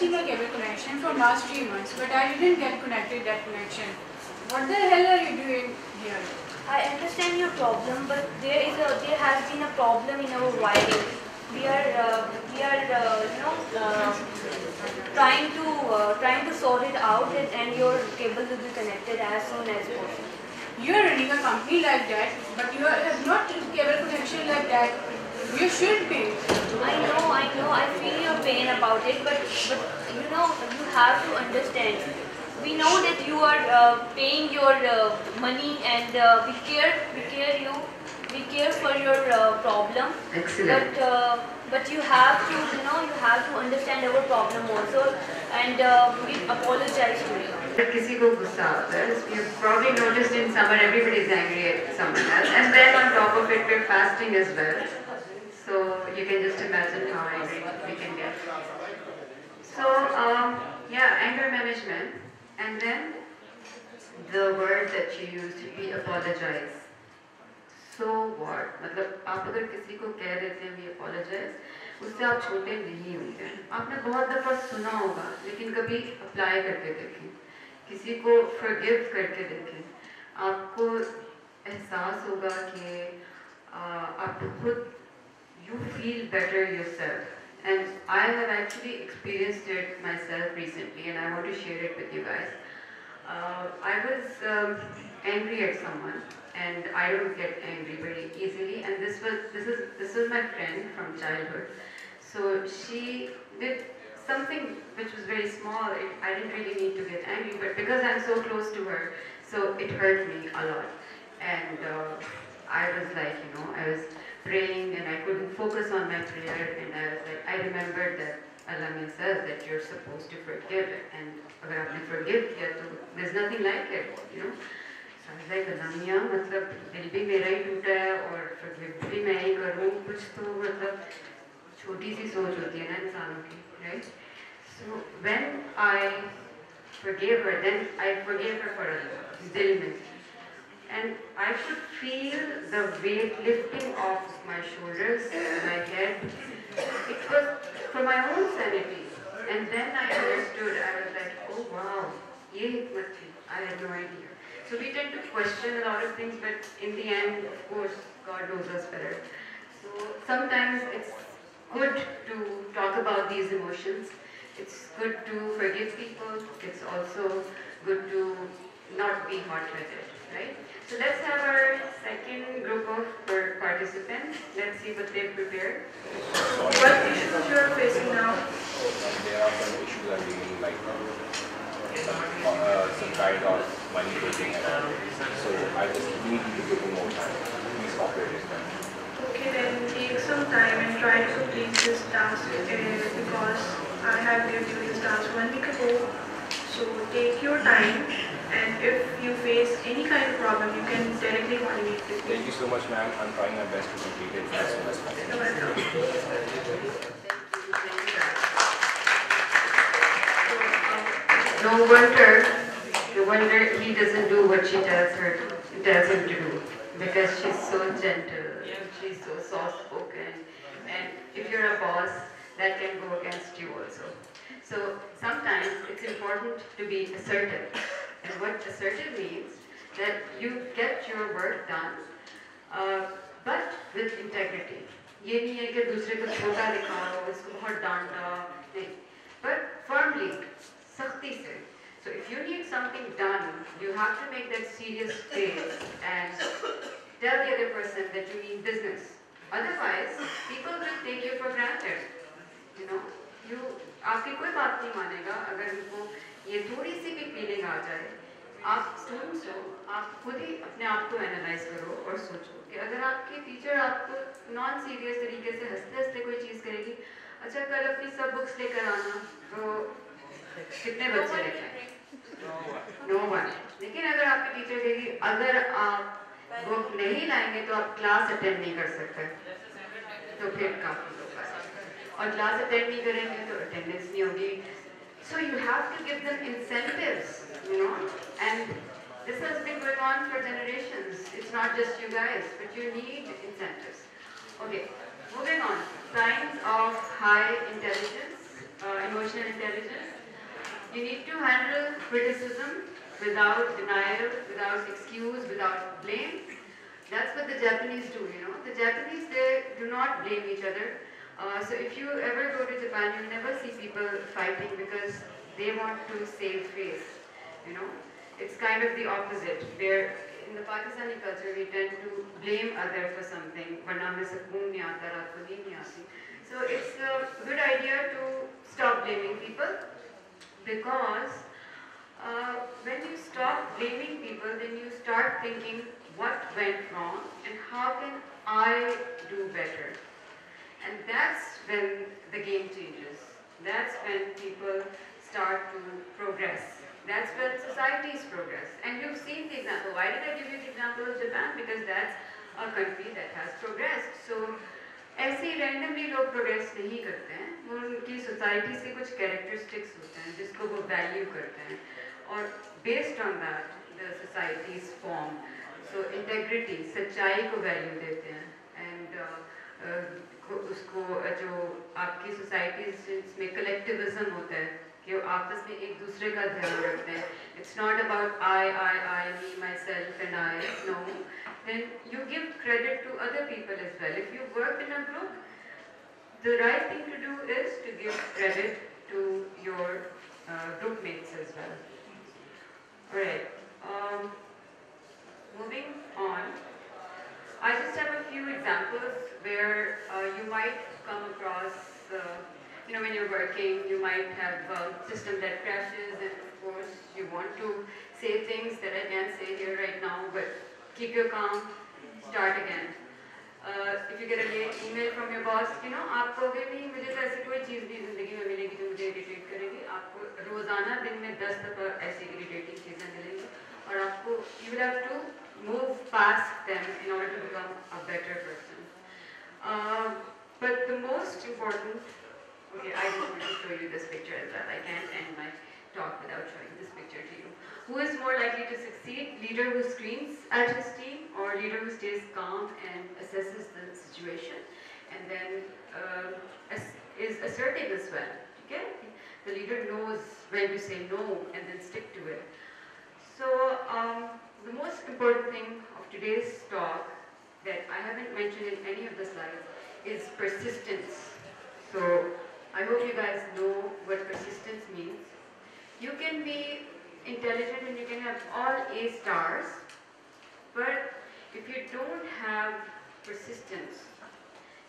adjusting a cable connection from last three months, but I didn't get connected that connection. What the hell are you doing here? I understand your problem, but there is a there has been a problem in our wiring. We are uh, we are uh, you know uh, trying to uh, trying to sort it out, and, and your cable will be connected as soon as possible. You are running a company like that, but you have not cable connection like that. You should be. I know, I know, I feel your pain about it, but but you know you have to understand. We know that you are uh, paying your uh, money, and uh, we care we care you we care for your uh, problem. Excellent. But uh, but you have to you know you have to understand our problem also, and uh, we apologize to you. If किसी को गुस्सा आता है, you've probably noticed in summer everybody is angry at someone else, and then on top of it we're fasting as well. So you can just imagine how angry we can get. So um, yeah, anger management, and then the word that you used, we apologize. So what? मतलब आप अगर किसी को कह देते हैं we apologize, उससे आप छोटे नहीं होते हैं आपने बहुत दफ़ा सुना होगा लेकिन कभी अप्लाई करके देखें किसी को forgive करके देखें आपको एहसास होगा कि आ, आप खुद you feel better yourself. And I have actually experienced it myself recently and I want to share it with you guys. Uh, I was um, angry at someone and I don't get angry very easily. And this was this is this was my friend from childhood. So she did something which was very small. It, I didn't really need to get angry but because I'm so close to her so it hurt me a lot. And uh, I was like you know I was praying and I couldn't focus on my prayer and I was like I remembered that Allah says that you're supposed to forgive and अगर आपने forgive किया तो there's nothing like it you know so I was like अलामिया मतलब दिल भी मेरा ही टूटा है और forgive भी मैं ही करूँ कुछ तो मतलब छोटी सी सोच होती है ना इंसानों की right so when I forgave her then I forgave her for Allah दिल में and I could feel the weight lifting off my shoulders, and my head. It was for my own sanity. And then I understood, I was like, oh wow, ye. I had no idea. So we tend to question a lot of things, but in the end, of course, God knows us better. So sometimes it's good to talk about these emotions. It's good to forgive people. It's also good to not be hot-headed, right? So let's have our second group of participants. Let's see what they've prepared. What issues you are facing now? There are some issues I'm dealing like some, uh, some kind of money raising and. So I just need to give me more time. Please. Okay, then take some time and try to complete this task uh, because I have given you this task one week ago. So take your time and if you face any kind of problem, you can directly coordinate with me. Thank you so much, ma'am. I'm trying my best to complete it as soon as possible. No wonder, no wonder he doesn't do what she tells her, tells him to do. Because she's so gentle, she's so soft-spoken. And if you're a boss, that can go against you also. So sometimes it's important to be assertive. And what assertive means, that you get your work done, uh, but with integrity. ये नहीं है कि दूसरे को छोटा दिखाओ उसको बहुत डांटा नहीं but firmly सख्ती से so if you need something done you have to make that serious face and tell the other person that you mean business otherwise people will take you for granted you know you आपकी कोई बात नहीं मानेगा अगर उनको ये थोड़ी सी भी फीलिंग आ जाए आप स्टूडेंट्स हो आप खुद ही अपने आप को एनालाइज करो और सोचो कि अगर आपकी टीचर आपको नॉन सीरियस तरीके से हँसते हँसते कोई चीज़ करेगी अच्छा कल अपनी सब बुक्स लेकर आना तो कितने बच्चे लेकर आए नो वन लेकिन अगर आपकी टीचर कहेगी अगर आप बुक नहीं लाएँगे तो आप क्लास अटेंड नहीं कर सकते। तो फिर काफ़ी लोग और क्लास अटेंड नहीं करेंगे तो अटेंडेंस नहीं होगी। So you have to give them incentives, you know, and this has been going on for generations. It's not just you guys, but you need incentives. Okay, moving on. Signs of high intelligence, uh, emotional intelligence. You need to handle criticism without denial, without excuse, without blame. That's what the Japanese do, you know. The Japanese, they do not blame each other. Uh, so if you ever go to Japan, you'll never see people fighting because they want to save face, you know. It's kind of the opposite. Where in the Pakistani culture, we tend to blame other for something. So it's a good idea to stop blaming people because uh, when you stop blaming people, then you start thinking what went wrong and how can I do that's when the game changes. That's when people start to progress. That's when societies progress. And you've seen the example. Why did I give you the example of Japan? Because that's a country that has progressed. So ऐसे ही randomly लोग progress नहीं करते हैं वो उनकी society से कुछ characteristics होते हैं जिसको वो वैल्यू करते हैं और based on that the societies form so integrity सच्चाई को वैल्यू देते हैं एंड उसको जो आपकी सोसाइटी में कलेक्टिविज्म होता है कि वो आपस में एक दूसरे का ध्यान रखते हैं it's not about I I I me myself and I no then you give credit to other people as well. If you work in a group, the right thing to do is to give credit to your uh, group mates as well. Alright, um, moving on. I just have a few examples where uh, you might come across, uh, you know, when you're working, you might have a system that crashes and of course you want to say things that I can't say here right now, but keep your calm, start again. Uh, if you get a email from your boss, you know, आप कहोगे नहीं मुझे तो ऐसी कोई चीज़ भी ज़िंदगी में मिलेगी जो मुझे इरिटेट करेगी आपको रोज़ाना दिन में दस दफ़ा ऐसी इरिटेटिंग चीज़ें मिलेंगी और आपको you will have to move past them in order to become a better person. Uh, but the most important, okay, I just want to show you this picture as well. I can't end my talk without showing this picture to you. Who is more likely to succeed? Leader who screams at his team or leader who stays calm and assesses the situation and then uh, is assertive as well. Okay? The leader knows when to say no and then stick to it. So um, the most important thing of today's talk that I haven't mentioned in any of the slides is persistence. So I hope you guys know what persistence means. You can be intelligent and you can have all A stars, but if you don't have persistence,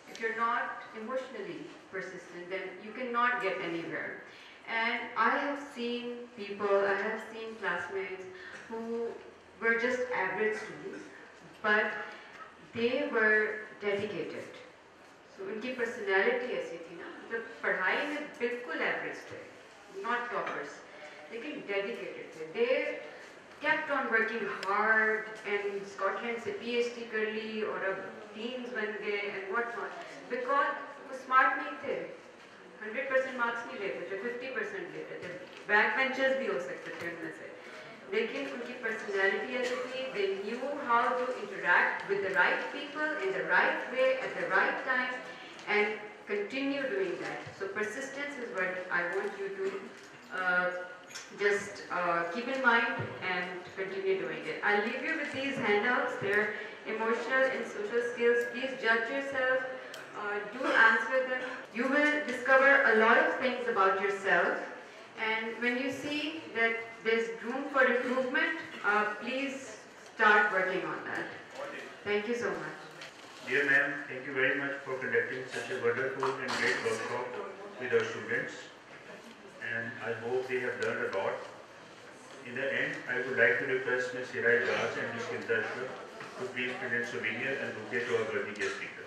if you're not emotionally persistent, then you cannot get anywhere. And I have seen people, I have seen classmates who were just average students, but they were dedicated. So उनकी personality ऐसी थी ना मतलब पढ़ाई में बिल्कुल average थे, not toppers. लेकिन dedicated थे. They kept on working hard and Scotland से PhD कर ली और अब deans बन गए and what not because वो smart नहीं थे 100% मार्क्स नहीं लेते थे 50% लेते थे बैक बेंचर्स भी हो सकते थे उनमें से लेकिन उनकी पर्सनैलिटी ऐसी थी they knew how to interact with the right people in the right way at the right time and continue doing that. So persistence is what I want you to uh, just uh, keep in mind and continue doing it. I'll leave you with these handouts. They're emotional and social skills. Please judge yourself. Uh, do answer them. You will discover a lot of things about yourself. And when you see that there's room for improvement, uh, please start working on that. Thank you so much. Dear ma'am, thank you very much for conducting such a wonderful and great workshop with our students. And I hope they have learned a lot. In the end, I would like to request Ms. Hirai Das and Ms. Kinta to please present souvenir and bouquet to our worthy guest speaker.